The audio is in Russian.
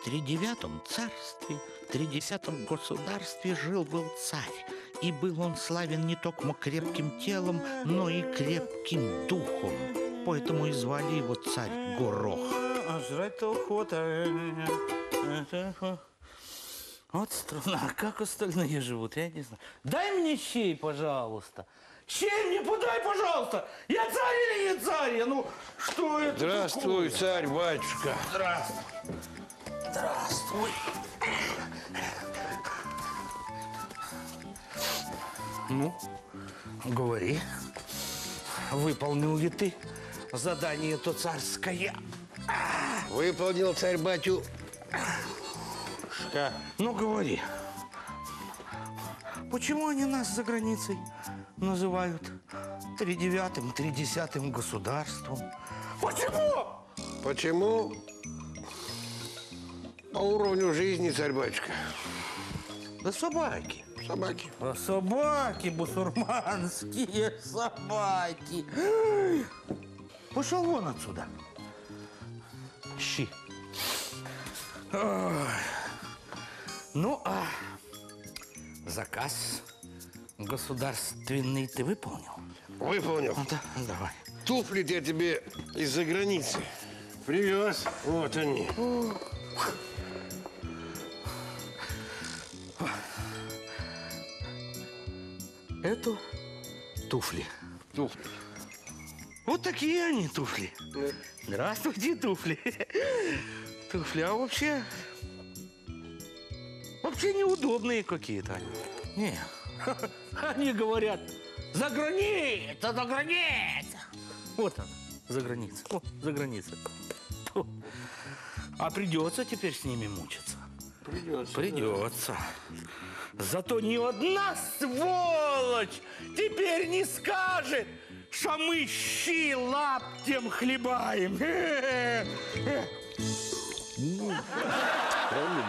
В тридевятом царстве, в тридесятом государстве жил-был царь. И был он славен не только крепким телом, но и крепким духом. Поэтому и звали его царь Горох. А жрать-то охота. Вот страна, а как остальные живут, я не знаю. Дай мне щей, пожалуйста. Щей мне подай, пожалуйста. Я царь или не царь? Я, Ну, что это Здравствуй, такое? царь, батюшка. Здравствуй. Здравствуй. Ну, говори, выполнил ли ты задание то царское? Выполнил царь батю. Ну, говори. Почему они нас за границей называют тридевятым, тридесятым государством? Почему? Почему? По уровню жизни, царь батюшка. Да собаки. Собаки. А собаки, бусурманские собаки. Пошел вон отсюда. Щи. Ой. Ну, а заказ государственный ты выполнил? Выполнил. Да, давай. Туфли я тебе из-за границы привез. Вот они. Это туфли. Туфли. Вот такие они туфли. Здравствуйте, туфли. Туфли, а вообще... Вообще неудобные какие-то они. Не, они говорят, за граница, за граница. Вот она, за граница, о, за граница. Фу. А придется теперь с ними мучиться. Придется. Придется. Зато ни одна сволочь теперь не скажет, что мы щи лаптем хлебаем.